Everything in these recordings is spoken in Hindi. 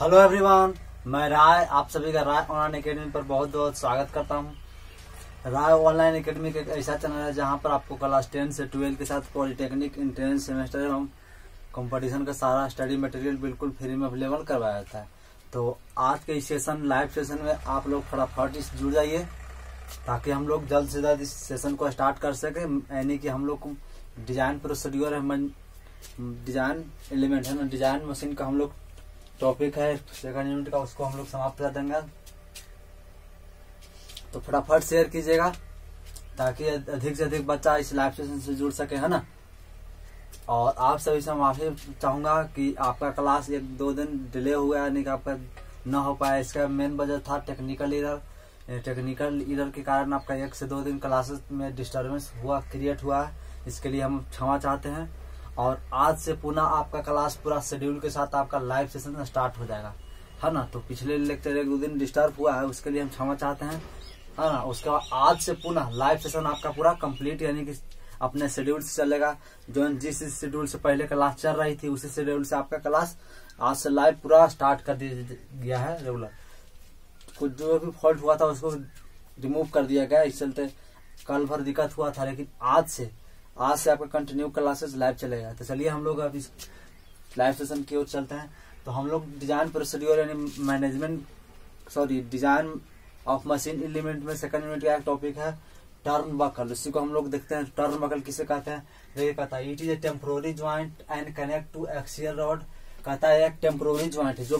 हेलो एवरीवन मैं राय, आप सभी का राय ऑनलाइन एकेडमी पर बहुत बहुत स्वागत करता हूँ। राय ऑनलाइन एकेडमी एक ऐसा चैनल है जहाँ पर आपको क्लास टेन से ट्वेल्व के साथ पॉलिटेक्निक इंट्रेंस सेमेस्टर एवं कंपटीशन का सारा स्टडी मटेरियल बिल्कुल फ्री में अवेलेबल करवाया जाता है। तो आज के इस सेशन लाइव सेशन में आप लोग फटाफट इस जुड़ जाइए, ताकि हम लोग जल्द से जल्द इस सेशन को स्टार्ट कर सके। यानी कि हम लोग डिज़ाइन प्रोसीड्यूर है डिज़ाइन एलिमेंट है ना डिज़ाइन मशीन का हम लोग टॉपिक है सेकंड यूनिट का उसको हम लोग समाप्त कर देंगे। तो फटाफट शेयर कीजिएगा, ताकि अधिक से अधिक बच्चा इस लाइव सेशन से जुड़ सके, है ना? और आप सभी से माफ़ी चाहूँगा कि आपका क्लास एक दो दिन डिले हुआ यानी कि आपका न हो पाया। इसका मेन वजह था टेक्निकल इधर टेक्निकल इधर के कारण आपका एक से दो दिन क्लासेस में डिस्टर्बेंस हुआ क्रिएट हुआ। है इसके लिए हम क्षमा चाहते हैं। और आज से पुनः आपका क्लास पूरा शेड्यूल के साथ आपका लाइव सेशन स्टार्ट हो जाएगा। है ना? तो पिछले लेक्चर एक दो दिन डिस्टर्ब हुआ है, उसके लिए हम क्षमा चाहते हैं। है ना? उसके बाद आज से पुनः लाइव सेशन आपका पूरा कंप्लीट यानी कि अपने शेड्यूल से चलेगा। जो जिस शेड्यूल से पहले क्लास चल रही थी, उसी शेड्यूल से आपका क्लास आज से लाइव पूरा स्टार्ट कर दिया गया है रेगुलर कुछ जो भी फॉल्ट हुआ था, उसको रिमूव कर दिया गया। इस चलते कल भर दिक्कत हुआ था, लेकिन आज से आज से आपका कंटिन्यू क्लासेस लाइव चलेगा। तो चलिए हम लोग अभी लाइव सेशन की ओर चलते हैं। तो हम लोग डिज़ाइन प्रोसीड्योर यानी management sorry design of machine element में सेकंड यूनिट का एक टॉपिक है टर्न बकल इसी को हम लोग देखते हैं टर्न बकल किसे कहते हैं? देखिए कहता है it is a temporary joint and connect to axial rod कहता है एक टेम्पोरी ज्वाइंट जो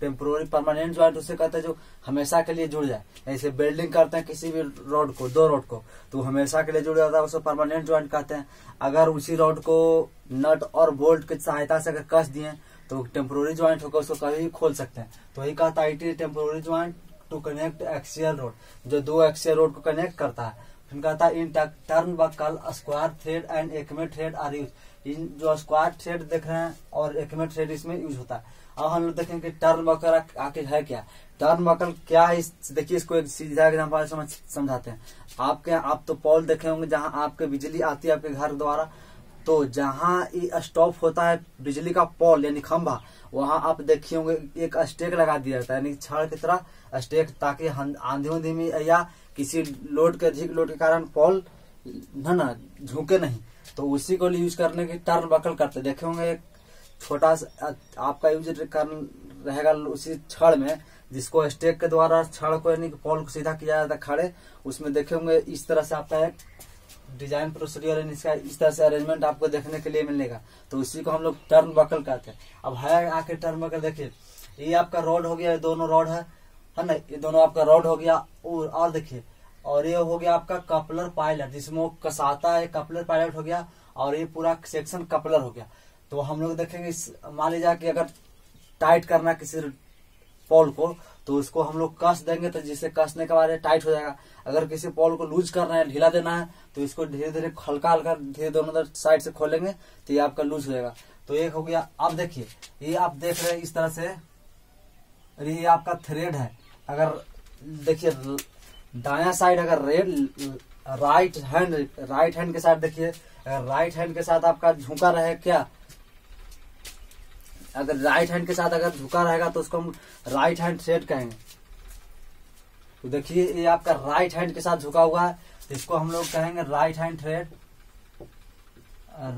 टेम्पोरी परमानेंट ज्वाइंट उसे कहता है जो हमेशा के लिए जुड़ जाए। ऐसे बिल्डिंग करते हैं किसी भी रोड को, दो रोड को तो हमेशा के लिए जुड़ जाता है, उसे परमानेंट ज्वाइंट कहते हैं। अगर उसी रोड को नट और बोल्ट की सहायता से अगर कस दिए तो टेम्पोरी ज्वाइंट होकर उसको कभी भी खोल सकते हैं। तो वही कहता है it is temporary joint to connect axial rod जो दो एक्सियल रोड को कनेक्ट करता है। कहता in turnbuckle square thread and acme thread are use in जो स्क्वायर थ्रेड देख रहे हैं और एकमे थ्रेड इसमें यूज़ होता है। अब हम लोग देखेंगे कि टर्न बकल आखिर है क्या। टर्न बकल क्या है देखिए इसको एक सीधा एग्ज़ाम्पल समझ समझाते हैं। आपके आप तो पॉल देखे होंगे जहाँ आपके बिजली आती है आपके घर द्वारा। तो जहाँ स्टॉप होता है, बिजली का पॉल यानी खंभा वहाँ आप देखे होंगे, एक स्टेक लगा दिया जाता है, यानी छड़ की तरह स्टेक ताकि आंधी उंधी में या किसी लोड के, अधिक लोड के कारण पॉल न, ना, झुके नहीं। तो उसी को यूज़ करने की टर्न बकल करते देखे होंगे, एक छोटा सा आपका यूज़ रहेगा उसी छड़ में, जिसको स्टेक के द्वारा छड़ को, यानी पॉल को सीधा किया जाता है खड़े। उसमें देखे होंगे, इस तरह से आपका एक डिज़ाइन प्रोसीडियर इसका इस तरह से अरेंजमेंट आपको देखने के लिए मिलेगा। तो उसी को हम लोग टर्न बकल कहते हैं। अब है आके टर्न बकल देखिए ये आपका रोड हो गया ये दोनों रोड है है ना? ये दोनों आपका रोड हो गया और, और देखिए और ये हो गया आपका कपलर पायलट जिसमें वो कसाता है कपलर पायलट हो गया और ये पूरा सेक्शन कपलर हो गया। तो हम लोग देखेंगे मान लीजिए कि अगर टाइट करना किसी पोल को तो उसको हम लोग कस देंगे तो जिससे कसने के बाद टाइट हो जाएगा। अगर किसी पोल को लूज करना है, ढीला देना है तो इसको धीरे धीरे हल्का हल्का, धीरे दोनों साइड से खोलेंगे तो ये आपका लूज हो जाएगा। तो एक हो गया अब देखिए, ये आप देख रहे हैं इस तरह से ये आपका थ्रेड है। अगर देखिए, दाया साइड अगर red right hand right hand के साथ देखिए, अगर राइट हैंड के साथ आपका झुका रहे क्या? अगर राइट हैंड के साथ अगर झुका रहेगा तो उसको हम राइट हैंड थ्रेड कहेंगे। तो देखिए, ये आपका राइट हैंड के साथ झुका हुआ है। इसको हम लोग कहेंगे right hand thread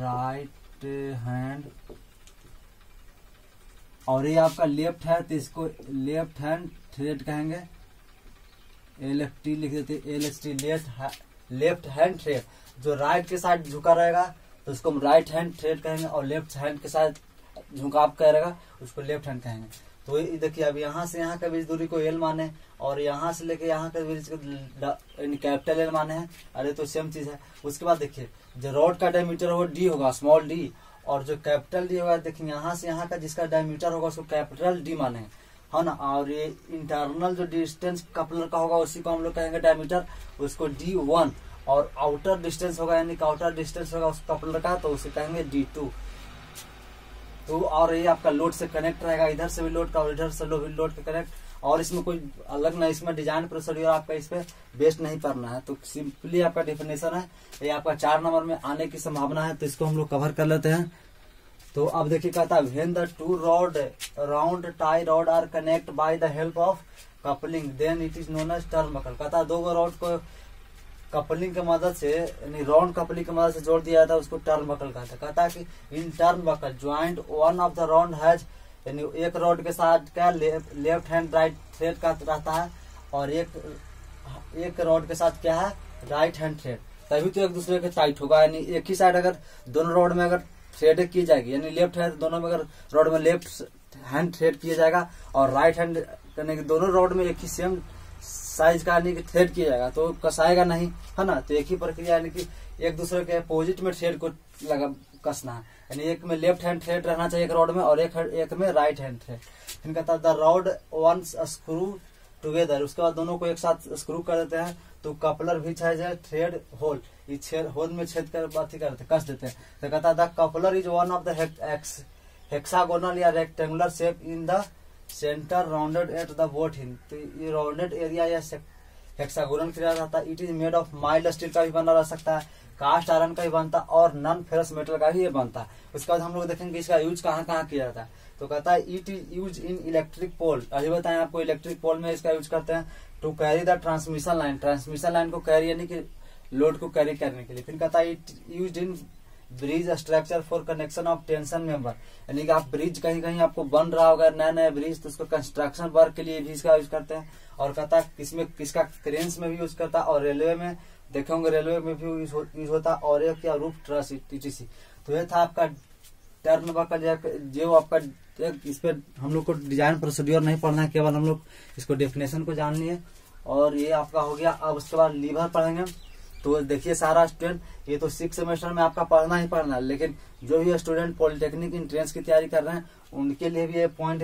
right hand और ये आपका लेफ़्ट है तो इसको लेफ़्ट हैंड थ्रेड कहेंगे। एल एफ़ टी लिख देते L S T left left hand thread जो राइट के साथ झुका रहेगा तो उसको हम राइट हैंड थ्रेड कहेंगे और लेफ़्ट हैंड के साथ झुकाव करेगा उसको लेफ़्ट हैंड कहेंगे। तो देखिए, अब यहाँ से यहाँ का बीच दूरी को एल माने और यहाँ से लेके यहाँ के बीच कैपिटल एल माने हैं। अरे तो सेम चीज़ है। उसके बाद देखिए, जो रोड का डायमीटर होगा डी होगा स्मॉल डी और जो कैपिटल डी होगा, देखिए, यहाँ से यहाँ का जिसका डायमीटर होगा, उसको कैपिटल डी माने है। ना? और ये इंटरनल जो डिस्टेंस कपलर का होगा, उसी को हम लोग कहेंगे डायमीटर उसको डी वन और आउटर डिस्टेंस होगा, यानी आउटर डिस्टेंस होगा उस कपलर का तो उसे कहेंगे डी टू तो और ये आपका लोड से कनेक्ट रहेगा। इधर से भी लोड का और इधर से लोड का कनेक्ट और इसमें कोई अलग ना, इसमें डिज़ाइन प्रोसीड्यूर आपका इस पे बेस्ट नहीं करना है। तो सिंपली आपका डेफिनेशन है। ये आपका चार नंबर में आने की संभावना है तो इसको हम लोग कवर कर लेते हैं। तो अब देखिए कहता है when the two rod round tie rod are connect by the help of coupling then it is known as turnbuckle कहता है, दो रॉड को कपलिंग की मदद से, यानी राउंड कपलिंग की मदद से जोड़ दिया जाता है उसको टर्न बकल कहता है कहता है कि in turnbuckle joint one of the round has यानी एक रॉड के साथ क्या लेफ़्ट हैंड राइट थ्रेड का रहता है, और एक एक रॉड के साथ क्या है राइट हैंड थ्रेड तभी तो एक दूसरे के टाइट होगा, यानी एक ही साइड अगर दोनों रॉड में अगर थ्रेड की जाएगी, यानी लेफ़्ट हैंड दोनों में अगर रॉड में लेफ़्ट हैंड थ्रेड किया जाएगा, और राइट हैंड करने के दोनों रॉड में एक ही सेम साइज़ का यानी कि थ्रेड किया जाएगा तो कसाएगा नहीं, है ना? तो एक ही प्रक्रिया यानी कि एक दूसरे के अपोजिट में थ्रेड को लगा, कसना है। यानी एक में लेफ़्ट हैंड थ्रेड रहना चाहिए एक रॉड में और एक एक में राइट हैंड थ्रेड फिर कहता है the rod one screw together उसके बाद दोनों को एक साथ स्क्रू कर देते हैं तो कपलर भी चाहे जाए थ्रेड होल छेद होल में छेद कर, बात करते कस देते हैं। तो कहता the coupler is one of the hexagonal या rectangular shape in the centre rounded at the both end तो ये राउंडेड एरिया या हेक्सागोनल किया जाता है it is made of mild steel का भी बना रह सकता है कास्ट आयरन का भी बनता और नॉन फेरस मेटल का भी ये बनता है उसके बाद हम लोग देखेंगे इसका यूज़ कहाँ कहाँ किया जाता है तो कहता है it is use in electric pole अभी बताएँ, आपको इलेक्ट्रिक पोल में इसका यूज़ करते हैं? To carry the transmission line transmission line को कैरी यानी कि लोड को कैरी करने के लिए। फिर कहता है it use in bridge structure for connection of tension member यानी कि आप ब्रिज कहीं कहीं आपको बन रहा होगा नया नया ब्रिज तो उसको कंस्ट्रक्शन वर्क के लिए भी इसका यूज़ करते हैं। और कहता है, किसमें, किसका क्रेन्स में भी यूज़ करता है, और रेलवे में, देखे होंगे रेलवे में भी यूज़ होता है, और एक क्या रूफ ट्रस टीटीसी तो ये था आपका टर्न का जो आपका, इस पे हम लोग को डिज़ाइन प्रोसीड्योर नहीं पढ़ना है, केवल हम लोग इसको डेफिनेशन को जाननी है और ये आपका हो गया, अब उसके बाद लीवर पढ़ेंगे। तो देखिए सारा स्टूडेंट, ये तो सिक्स सेमेस्टर में आपका पढ़ना ही पढ़ना है, लेकिन जो भी स्टूडेंट पॉलिटेक्निक इंट्रेंस की तैयारी कर रहे हैं, उनके लिए भी ये पॉइंट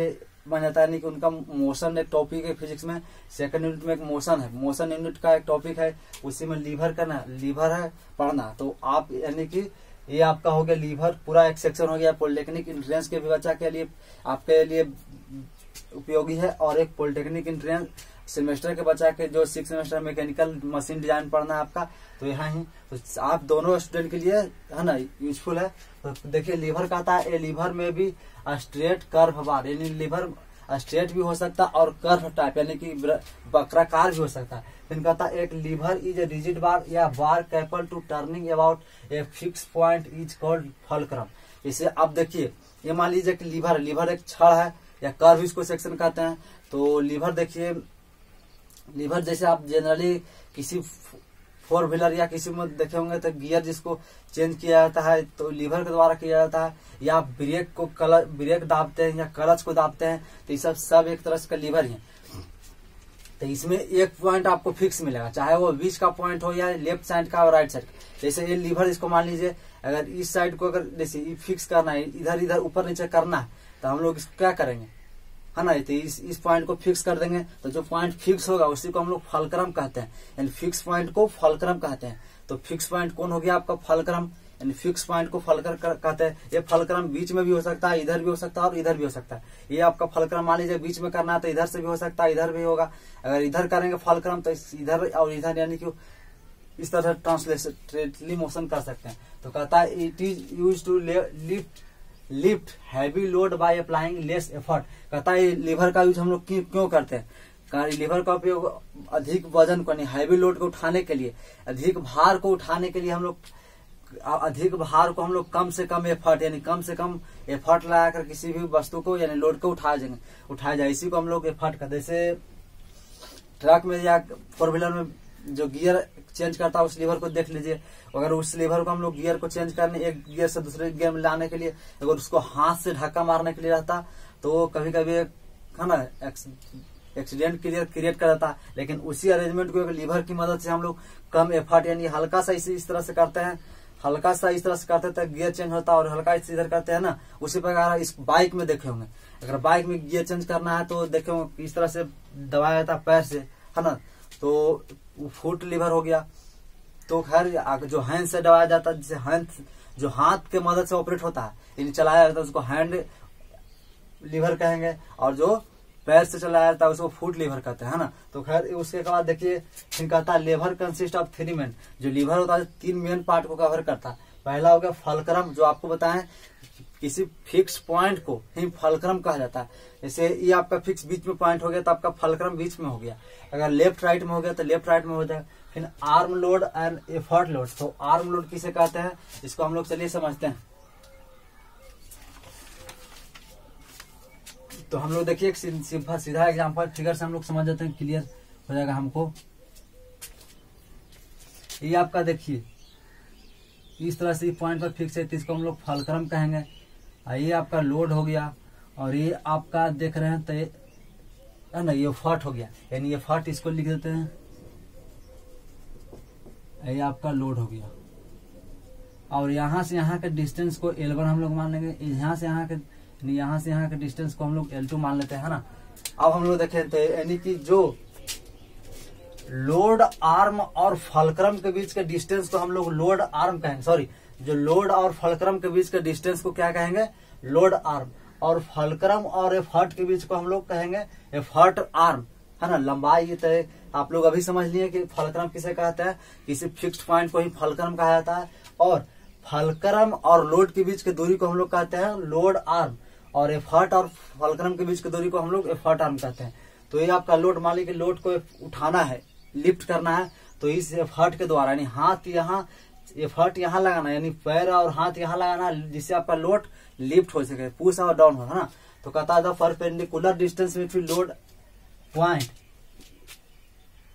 बन जाता है कि उनका मोशन एक टॉपिक है फिजिक्स में सेकंड यूनिट में एक मोशन है मोशन यूनिट का एक टॉपिक है, उसी में लीवर करना लीवर है पढ़ना तो आप यानी कि ये आपका हो गया लीवर पूरा एक सेक्शन हो गया पॉलिटेक्निक इंट्रेंस के भी बच्चा के लिए, आपके लिए उपयोगी है, और एक पॉलिटेक्निक इंट्रेंस सेमेस्टर के बच्चा के जो six semester mechanical machine design पढ़ना है आपका तो यहाँ ही तो आप दोनों स्टूडेंट के लिए, है ना यूजफुल है। तो देखिए लीवर का आता है लीवर में भी स्ट्रेट कर्व बार, यानी लीवर स्ट्रेट भी हो सकता और कर्व टाइप यानी कि बकराकार भी हो सकता। है फिर कहता है एक lever is a rigid bar या bar capable to turning about a fix point is called fulcrum इसे अब देखिए, ये मान लीजिए कि लीवर लीवर एक छड़ है, या कर्व इसको सेक्शन कहते हैं। तो लीवर देखिए लीवर जैसे आप जनरली किसी फोर व्हीलर या किसी में देखे होंगे तो गियर जिसको चेंज किया जाता है तो लीवर के द्वारा किया जाता है, या ब्रेक को कलर ब्रेक दाबते हैं, या क्लच को दाबते हैं तो ये सब सब एक तरह से लीवर है तो इसमें एक पॉइंट आपको फिक्स मिलेगा, चाहे वो बीच का पॉइंट हो या लेफ़्ट साइड का और राइट साइड जैसे ये लीवर इसको मान लीजिए, अगर इस साइड को अगर, जैसे फिक्स करना है इधर इधर ऊपर नीचे करना है तो हम लोग इसको क्या करेंगे? है ना तो इस इस पॉइंट को फिक्स कर देंगे। तो जो पॉइंट फिक्स होगा, उसी को हम लोग फलक्रम कहते हैं। यानी फिक्स पॉइंट को फलक्रम कहते हैं। तो फिक्स पॉइंट कौन हो गया आपका? फलक्रम। यानी फिक्स पॉइंट को फलकर कहते हैं। ये फलक्रम बीच में भी हो सकता है, इधर भी हो सकता है और इधर भी हो सकता है। ये आपका फलक्रम मान लीजिए, बीच में करना है तो इधर से भी हो सकता है, इधर भी होगा। अगर इधर करेंगे फलक्रम तो इधर और इधर यानी कि इस तरह ट्रांसलेटली मोशन कर सकते हैं। तो कहता है it is use to lift lift heavy load by applying less effort कहता है लीवर का यूज़ हम लोग क्यों करते हैं? लीवर का उपयोग अधिक वज़न को नहीं हैवी लोड को उठाने के लिए, अधिक भार को उठाने के लिए हम लोग अधिक भार को हम लोग कम से कम एफर्ट यानी कम से कम एफर्ट लगाकर किसी भी वस्तु को, यानी लोड को उठा जाएँगे, उठाया जाए। इसी को हम लोग एफर्ट करते जैसे ट्रक में या फोर व्हीलर में जो गियर चेंज करता है, उस लीवर को देख लीजिए। अगर उस लीवर को हम लोग गियर को चेंज करने, एक गियर से दूसरे गियर में लाने के लिए, अगर उसको हाथ से धक्का मारने के लिए रहता तो कभी कभी है ना एक्सीडेंट क्रिएट क्रिएट कर देता। लेकिन उसी अरेंजमेंट को लीवर की मदद से हम लोग कम एफर्ट यानी हल्का सा इसी, इस तरह से करते हैं। हल्का सा इस तरह से करते थे गियर चेंज होता है और हल्का इस इधर करते हैं ना, उसी प्रकार इस बाइक में देखे होंगे। अगर बाइक में गियर चेंज करना है तो देखे होंगे इस तरह से दबाया जाता है पैर से, है ना। तो फुट लीवर हो गया। तो खैर जो हैंड से दबाया जाता है, जिसे हैंड जो हाथ के मदद से ऑपरेट होता है, यानी चलाया जाता है, उसको हैंड लीवर कहेंगे, और जो पैर से चलाया जाता है, उसको फूट लीवर कहते हैं ना? तो खैर, उसके बाद देखिए, फिर कहता है lever consist of three main जो लीवर होता है, तीन मेन पार्ट को कवर करता है। पहला हो गया फलक्रम, जो आपको बताएँ किसी फिक्स पॉइंट को ही फलक्रम कहा जाता है। जैसे ये आपका फिक्स बीच में पॉइंट हो गया तो आपका फलक्रम बीच में हो गया। अगर लेफ़्ट राइट में हो गया तो लेफ़्ट राइट में हो जाएगा। फिर arm load and effort load तो आर्म लोड किसे कहते हैं? इसको हम लोग चलिए समझते हैं। तो हम लोग देखिए सीधा एग्ज़ाम्पल फिगर से हम लोग समझ जाते हैं क्लियर हो जाएगा हमको। ये आपका देखिए, इस तरह से पॉइंट पर फिक्स है तो इसको हम लोग फलक्रम कहेंगे। ये आपका लोड हो गया और ये आपका देख रहे हैं तो है ना ये फट हो गया। यानी ये फट इसको लिख देते हैं। ये आपका लोड हो गया। और यहाँ से यहाँ के डिस्टेंस को एल वन हम लोग मान लेंगे। यहाँ से यहाँ के यहाँ से यहाँ के डिस्टेंस को हम लोग एल टू मान लेते हैं ना? अब हम लोग देखें तो यानी कि जो लोड आर्म और फलक्रम के बीच के डिस्टेंस को हम लोग लोड आर्म कहेंगे। सॉरी जो लोड और फलक्रम के बीच के डिस्टेंस को क्या कहेंगे? लोड आर्म और फलक्रम और एफर्ट के बीच को हम लोग कहेंगे एफर्ट आर्म है ना? लंबाई तय आप लोग अभी समझ लिए कि फलक्रम किसे कहते हैं? किसी फिक्स्ड पॉइंट को ही फलक्रम कहा जाता है। और फलक्रम और लोड के बीच की दूरी को हम लोग कहते हैं लोड आर्म और एफर्ट और फलक्रम के बीच की दूरी को हम लोग एफर्ट आर्म कहते हैं। तो ये आपका लोड मान लीजिए लोड को उठाना है लिफ्ट करना है। तो इस एफर्ट के द्वारा, यानी हाथ यहाँ एफर्ट यहाँ लगाना, यानी पैर और हाथ यहाँ लगाना, जिससे आपका लोड लिफ्ट हो सके पुश और डाउन हो, है ना? तो कहता है perpendicular distance between load point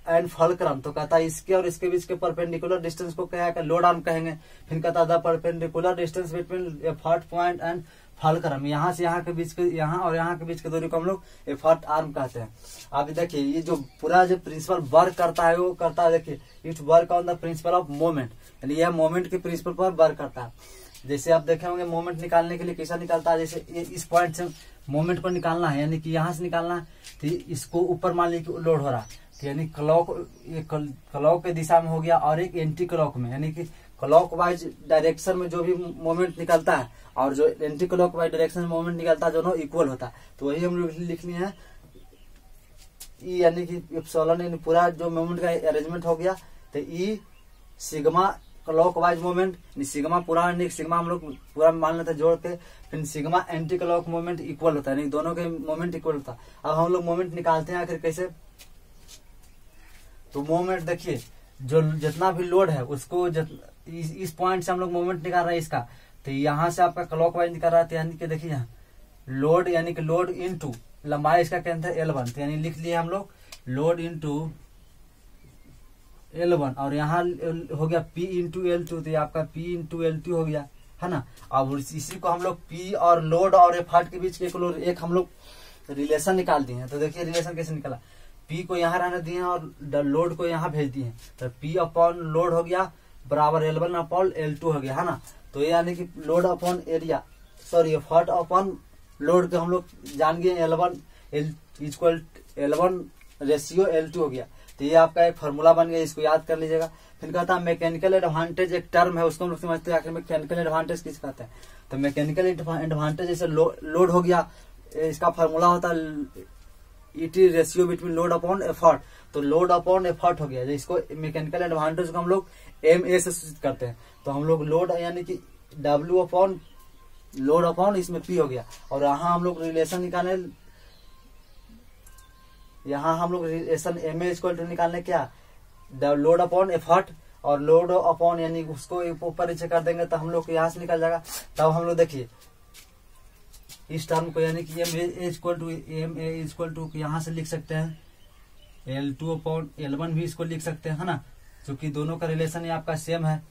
and fulcrum तो कहता है, इसके और इसके बीच के परपेंडिकुलर डिस्टेंस को क्या लोड आर्म कहेंगे? फिर कहता है perpendicular distance between effort point and fulcrum यहाँ से यहाँ के बीच के, यहाँ और यहाँ के बीच के दूरी को हम लोग एफर्ट आर्म कहते हैं। आप देखिए, ये जो पूरा जो प्रिंसिपल वर्क करता है, वो करता है, देखिए it work on the principle of moment यानी यह मोमेंट के प्रिंसिपल पर वर्क करता है। जैसे आप देखे होंगे मोमेंट निकालने के लिए कैसा निकालता है? जैसे इस पॉइंट से मोमेंट को निकालना है, यानी कि यहाँ से निकालना है तो इसको ऊपर मान लीजिए लोड हो रहा है। तो यानी क्लॉक ये क्लॉक के दिशा में हो गया और एक एंटी क्लॉक में। यानी कि क्लॉक वाइज डायरेक्शन में जो भी मोमेंट निकलता है और जो anti clock wise direction moment निकलता है दोनों इक्वल होता है। तो वही हम लोग लिखनी है। ई यानी कि सोलन पूरा जो मोमेंट का अरेंजमेंट हो गया तो E sigma clockwise moment sigma पूरा सिग्मा हम लोग पूरा मान लेते जोड़ के फिर sigma anti clock moment equal होता है दोनों के मोमेंट इक्वल होता है। अब हम लोग मोमेंट निकालते हैं आखिर कैसे? तो मोमेंट देखिए जो जितना भी लोड है उसको इस, इस पॉइंट से हम लोग मोमेंट निकाल रहे हैं इसका। तो यहाँ से आपका क्लॉक वाइज निकाल रहा है यानी कि देखिए यहाँ लोड यानी कि लोड इन टू लंबाई इसका कहते हैं एल वन तो यानी लिख लिए हम लोग load into L one और यहाँ हो गया पी इंटू एल टू तो आपका पी इंटू एल टू हो गया है ना? अब इसी को हम लोग पी और लोड और एफ़ के बीच के एक, एक हम लोग रिलेशन निकाल दिए हैं। तो देखिए रिलेशन कैसे निकला? पी को यहाँ रहने दिए और लोड को यहाँ भेज दिए तो पी अपॉन लोड हो गया बराबर L one upon L two हो गया है ना? तो यानी कि load upon area sorry effort upon load के हम लोग जान गए L L equal L ratio L two हो गया। तो ये आपका एक फॉर्मूला बन गया इसको याद कर लीजिएगा। फिर कहता है मैकेनिकल एडवांटेज एक टर्म है उसको हम लोग समझते हैं आखिर मैकेनिकल एडवांटेज किस कहते हैं। तो मैकेनिकल एडवांटेज जैसे लो, लोड हो गया इसका फॉर्मूला होता है it is ratio between load upon effort तो लोड अपॉन एफर्ट हो गया इसको मैकेनिकल एडवांटेज को हम लोग एम ए से सूचित करते हैं। तो हम लोग लोड यानी कि डब्ल्यू अपॉन लोड अपॉन इसमें पी हो गया। और यहाँ हम लोग रिलेशन निकाले, यहाँ हम लोग relation M A equal to निकालने क्या? लोड अपॉन एफर्ट और लोड अपॉन यानी उसको ऊपर नीचे कर देंगे तो हम लोग यहाँ से निकल जाएगा। तब हम लोग देखिए, इस टर्म को यानी कि M A equal to M A equal to यहाँ से लिख सकते हैं। L two upon L one भी इसको लिख सकते हैं, है ना? क्योंकि दोनों का रिलेशन आपका सेम है।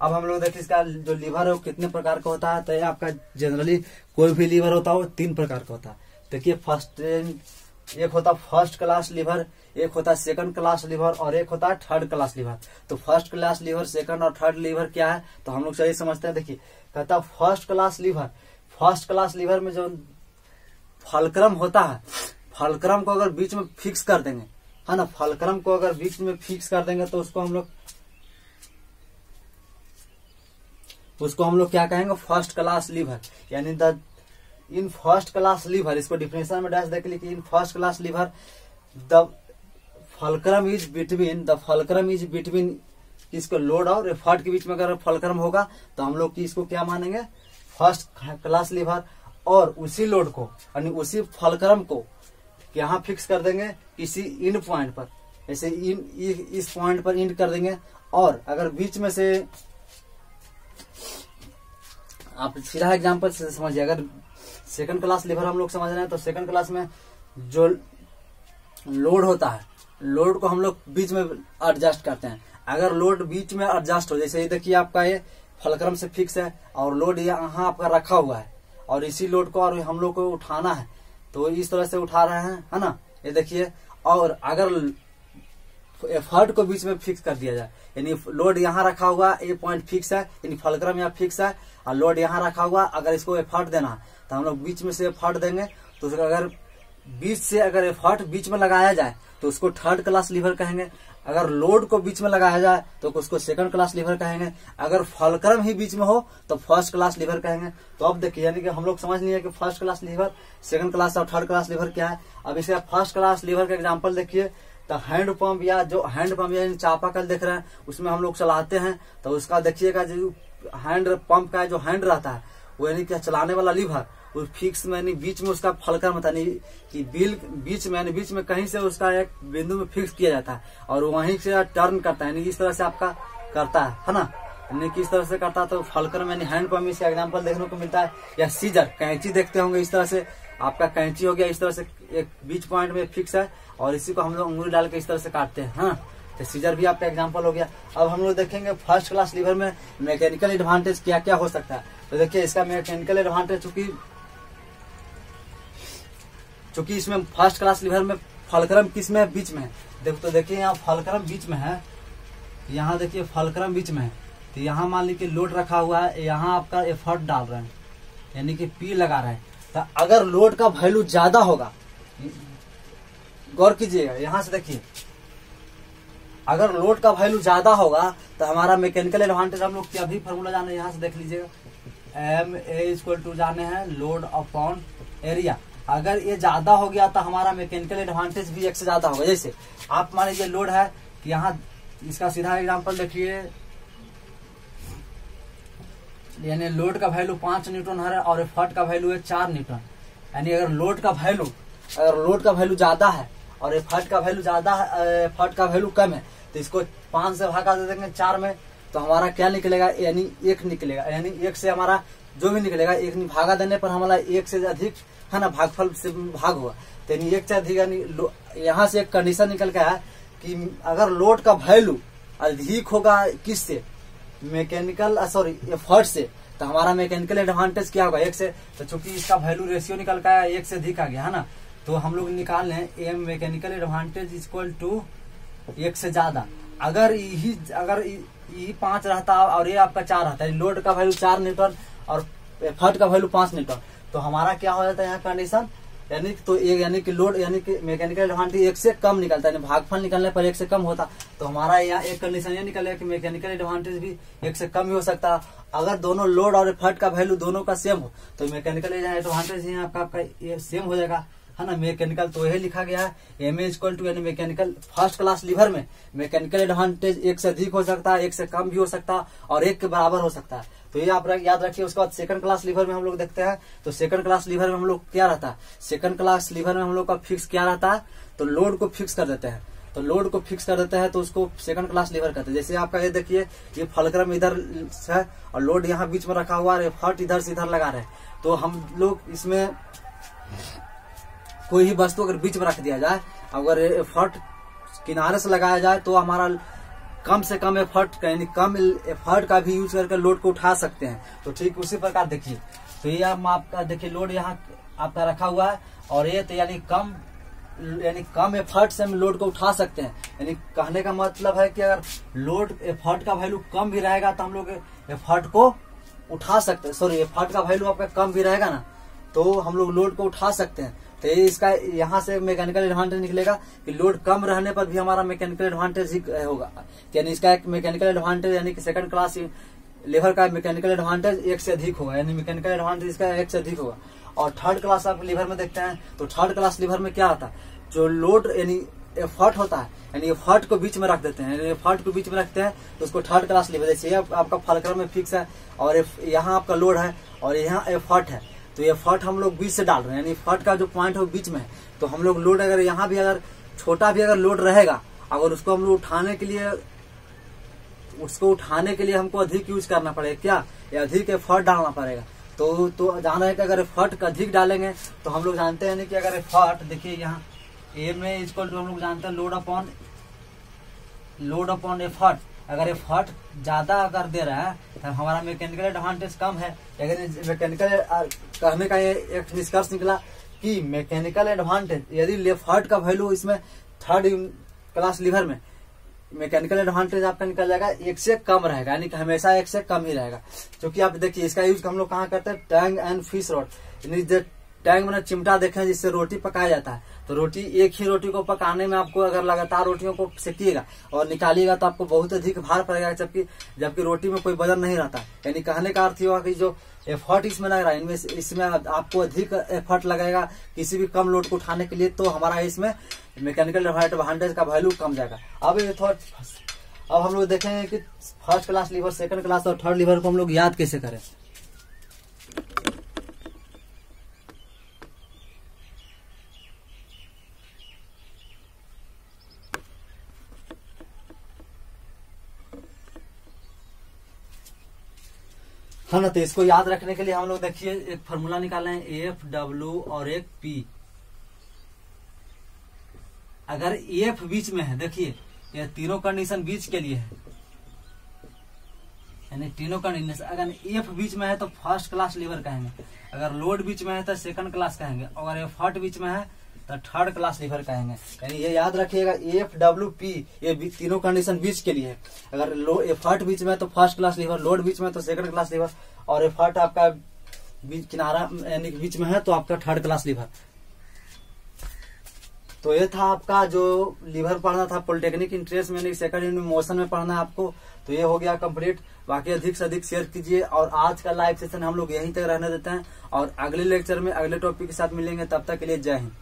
अब हम लोग देखिए इसका जो लीवर है वो कितने प्रकार का होता है। तो ये आपका जनरली कोई भी लीवर होता है वो तीन प्रकार का होता है। देखिए फ़र्स्ट एक होता फ़र्स्ट क्लास लीवर एक होता सेकंड क्लास लीवर और एक होता है थर्ड क्लास लीवर तो फ़र्स्ट क्लास लीवर सेकंड और थर्ड लीवर क्या है? तो हम लोग सही समझते हैं। देखिए, कहता first class lever first class lever में जो फलक्रम होता है, फलक्रम को अगर बीच में फिक्स कर देंगे, है ना? फलक्रम को अगर बीच में फिक्स कर देंगे तो उसको हम लोग उसको हम लोग क्या कहेंगे? फ़र्स्ट क्लास लीवर यानी the in first class lever इसको डिफिनेशन में डैश देख लीजिए in first class lever the fulcrum is between the fulcrum is between इसको लोड और एफर्ट के बीच में अगर फलक्रम होगा तो हम लोग इसको क्या मानेंगे? फ़र्स्ट क्लास लीवर और उसी लोड को, यानी उसी फलक्रम को यहाँ फिक्स कर देंगे इसी इन पॉइंट पर। ऐसे इन इस पॉइंट पर इंड कर देंगे और अगर बीच में से आप सीधा एग्जांपल से समझिए, अगर सेकंड क्लास लीवर हम लोग समझ रहे हैं तो सेकंड क्लास में जो लोड होता है लोड को हम लोग बीच में एडजस्ट करते हैं। अगर लोड बीच में एडजस्ट हो, जैसे ये देखिए आपका ये फलक्रम से फिक्स है, और लोड यहाँ आपका रखा हुआ है, और इसी लोड को और हम लोग को उठाना है तो इस तरह से उठा रहे हैं, है ना? ये देखिए, और अगर एफर्ट को बीच में फिक्स कर दिया जाए। यानी लोड यहाँ रखा हुआ, ये पॉइंट फिक्स है, यानी फलक्रम यहाँ फिक्स है, और लोड यहाँ रखा हुआ, अगर इसको एफर्ट देना है तो हम लोग बीच में से एफर्ट देंगे। तो अगर बीच से अगर एफर्ट बीच में लगाया जाए तो उसको थर्ड क्लास लीवर कहेंगे। अगर लोड को बीच में लगाया जाए तो उसको सेकंड क्लास लीवर कहेंगे। अगर फलक्रम ही बीच में हो तो फ़र्स्ट क्लास लीवर कहेंगे। तो अब देखिए, यानी कि हम लोग समझ लिए कि first class lever second class और थर्ड क्लास लीवर क्या है। अब इसे फ़र्स्ट क्लास लीवर का एग्ज़ाम्पल देखिए। तो हैंड पंप या जो हैंड पंप या चापाकल देख रहे हैं, उसमें हम लोग चलाते हैं तो उसका देखिएगा जो हैंड पंप का जो हैंड रहता है, वो यानी कि चलाने वाला लीवर उस फिक्स में यानी बीच में उसका फलकर मत यानी कि बिल, बीच में यानी बीच में कहीं से उसका एक बिंदु में फिक्स किया जाता है, और वहीं से टर्न करता है इस तरह से आपका करता है है ना? यानी किस तरह से करता है तो फलकर में हैंड पंप इसका एग्ज़ाम्पल देखने को मिलता है, या सीजर कैंची देखते होंगे इस तरह से आपका कैंची हो गया इस तरह से एक बीच पॉइंट में फिक्स है, और इसी को हम लोग उंगली डाल के इस तरह से काटते हैं हाँ। तो सीजर भी आपका एग्ज़ाम्पल हो गया। अब हम लोग देखेंगे फ़र्स्ट क्लास लीवर में मैकेनिकल एडवांटेज क्या क्या हो सकता है। तो देखिए, इसका मैकेनिकल एडवांटेज चूँकि चूँकि इसमें फ़र्स्ट क्लास लीवर में फलक्रम किसमें बीच में देखो तो देखिए यहाँ फलक्रम बीच में है। यहाँ देखिए फलक्रम बीच में है। तो यहाँ मान लीजिए लोड रखा हुआ है, यहाँ आपका एफर्ट डाल रहे हैं। यानी कि पी लगा रहे हैं। तो अगर लोड का वैल्यू ज़्यादा होगा, गौर कीजिएगा, यहाँ से देखिए। अगर लोड का वैल्यू ज़्यादा होगा तो हमारा मैकेनिकल एडवांटेज हम लोग क्या भी फॉर्मूला जाने, यहाँ से देख लीजिएगा। एम ए इक्वल टू जाने हैं लोड अपॉन एरिया अगर ये ज़्यादा हो गया तो हमारा मैकेनिकल एडवांटेज भी एक से ज़्यादा होगा। जैसे, आप मान लीजिए लोड है, कि यहाँ इसका सीधा एग्ज़ाम्पल देखिए यानी लोड का वैल्यू पाँच न्यूटन है और एफर्ट का वैल्यू है चार न्यूटन। यानी अगर लोड का वैल्यू अगर लोड का वैल्यू ज़्यादा है और एफर्ट का वैल्यू ज़्यादा है एफर्ट का वैल्यू कम है तो इसको पाँच से भागा दे देंगे चार में तो हमारा क्या निकलेगा? यानी एक निकलेगा। यानी एक से हमारा जो भी निकलेगा, एक भागा देने पर हमारा एक से अधिक, है ना, भागफल से भाग हुआ तो यानी एक से अधिक, यानी यहाँ से एक कंडीशन निकल के है कि अगर लोड का वैल्यू अधिक होगा किससे? मैकेनिकल सॉरी एफर्ट से। तो हमारा मैकेनिकल एडवांटेज क्या होगा? एक से तो चूँकि इसका वैल्यू रेशियो निकल का एक से अधिक आ गया, है ना? तो हम लोग निकाल लें M mechanical advantage equal to एक से ज़्यादा। अगर यही अगर यही पाँच रहता और ये आपका चार रहता है लोड का वैल्यू चार न्यूटन और एफर्ट का वैल्यू पाँच न्यूटन तो हमारा क्या हो जाता है यहाँ कंडीशन यानी तो एक यानी कि लोड यानी कि मैकेनिकल एडवांटेज एक से कम निकलता है भागफल निकलने पर एक से कम होता। तो हमारा यहाँ एक कंडीशन ये निकलेगा कि मैकेनिकल एडवांटेज भी एक से कम ही हो सकता। अगर दोनों लोड और एफर्ट का वैल्यू दोनों का सेम हो तो मैकेनिकल एडवांटेज यहाँ आपका आपका ये सेम हो जाएगा। है ना? मैकेनिकल तो यही लिखा गया है एम इक्वल टू यानी मैकेनिकल फ़र्स्ट क्लास लीवर में मैकेनिकल एडवांटेज एक से अधिक हो सकता है एक से कम भी हो सकता है और एक के बराबर हो सकता। है तो ये आप याद रखिए, उसके बाद सेकंड क्लास लीवर में हम लोग देखते हैं तो सेकंड क्लास लीवर में हम लोग क्या रहता है? सेकंड क्लास लीवर में हम लोग का फिक्स क्या रहता है? तो लोड को फिक्स कर देते हैं। तो लोड को फिक्स कर देते हैं तो उसको सेकंड क्लास लीवर कहते हैं। जैसे आपका ये देखिए, ये फलक्रम इधर है, और लोड यहाँ बीच में रखा हुआ है फट इधर से इधर लगा रहे हैं। तो हम लोग इसमें कोई ही वस्तु अगर बीच में रख दिया जाए, अगर एफर्ट किनारे से लगाया जाए तो हमारा कम से कम एफर्ट का, यानी कम एफर्ट का भी यूज़ करके लोड को उठा सकते हैं। तो ठीक, उसी प्रकार देखिए। तो ये हम आपका, देखिए लोड यहाँ आपका रखा हुआ है, और ये तो यानी कम यानी कम एफर्ट से हम लोड को उठा सकते हैं। यानी कहने का मतलब है कि अगर लोड एफर्ट का वैल्यू कम भी रहेगा तो हम लोग एफर्ट को उठा सकते हैं। सॉरी एफर्ट का वैल्यू आपका कम भी रहेगा ना तो हम लोग लोड को उठा सकते हैं। तो इसका यहाँ से मैकेनिकल एडवांटेज निकलेगा कि लोड कम रहने पर भी हमारा मैकेनिकल एडवांटेज ही होगा। यानी इसका एक मैकेनिकल एडवांटेज यानी कि सेकंड क्लास लेवल का मैकेनिकल एडवांटेज एक से अधिक होगा। यानी मैकेनिकल एडवांटेज इसका एक से अधिक होगा। और थर्ड क्लास आप लीवर में देखते हैं तो थर्ड क्लास लीवर में क्या होता है? जो लोड यानी एफर्ट होता है यानी एफर्ट को बीच में रख देते हैं। एफर्ट को बीच में रखते हैं तो उसको थर्ड क्लास लीवर जैसे आप, आपका फलक्रम में फिक्स है और यहाँ आपका लोड है और यहाँ एफर्ट है। तो ये फट हम लोग बीच से डाल रहे हैं, यानी एफर्ट का जो पॉइंट है बीच में है। तो हम लोग लोड अगर यहाँ भी अगर छोटा भी अगर लोड रहेगा, अगर उसको हम लोग उठाने के लिए, उसको उठाने के लिए हमको अधिक यूज़ करना पड़ेगा क्या? ये अधिक एफर्ट डालना पड़ेगा। तो तो जाना है कि अगर एफर्ट अधिक डालेंगे तो हम लोग जानते हैं कि अगर एफर्ट देखिए यहाँ ए में इसको टू हम लोग जानते हैं load upon load upon effort अगर एफर्ट ज़्यादा अगर दे रहा है तो हमारा मैकेनिकल एडवांटेज कम है, लेकिन मैकेनिकल कहने का ये एक निष्कर्ष निकला कि मैकेनिकल एडवांटेज यदि एफर्ट का वैल्यू इसमें थर्ड क्लास लीवर में मैकेनिकल एडवांटेज आपका निकल जाएगा, एक से कम रहेगा, यानी कि हमेशा एक से कम ही रहेगा। क्योंकि आप देखिए, इसका यूज़ हम लोग कहाँ करते हैं? Tong and fish rod tong में चिमटा देखे जिससे रोटी पकाया जाता है। तो रोटी, एक ही रोटी को पकाने में आपको अगर लगातार रोटियों को सेकिएगा और निकालिएगा तो आपको बहुत अधिक भार पड़ेगा, जबकि जबकि रोटी में कोई वज़न नहीं रहता। यानी कहने का अर्थ हुआ कि जो एफर्ट इसमें लग रहा है, इनमें इसमें आपको अधिक एफर्ट लगेगा किसी भी कम लोड को उठाने के लिए तो हमारा इसमें मैकेनिकल एडवांटेज का वैल्यू कम जाएगा। अब थोड़ा अब हम लोग देखेंगे कि first class lever second class और थर्ड लीवर को हम लोग याद कैसे करें। है ना तो इसको याद रखने के लिए हम लोग देखिए, एक फॉर्मूला निकाले हैं एफ़ डब्ल्यू और एक पी अगर एफ़ बीच में है, देखिए, ये तीनों कंडीशन बीच के लिए है। यानी तीनों कंडीशन अगर एफ़ बीच में है तो फ़र्स्ट क्लास लीवर कहेंगे। अगर लोड बीच में है तो सेकंड क्लास कहेंगे। अगर एफ़ हट बीच में है थर्ड क्लास लीवर कहेंगे। यानी ये याद रखिएगा एफ़ डब्ल्यू पी ये तीनों कंडीशन बीच के लिए अगर लो एफर्ट बीच में तो फ़र्स्ट क्लास लीवर लोड बीच में तो सेकंड क्लास लीवर और एफर्ट आपका बीच किनारा, यानी बीच में है तो आपका थर्ड क्लास लीवर तो ये था आपका जो लीवर पढ़ना था पॉलिटेक्निक इंटरेस्ट में सेकंड यूनिट मोशन में पढ़ना है आपको। तो ये हो गया कंप्लीट बाकी अधिक से अधिक शेयर कीजिए, और आज का लाइव सेशन हम लोग यहीं तक रहने देते हैं। और अगले लेक्चर में अगले टॉपिक के साथ मिलेंगे, तब तक के लिए जय हिंद।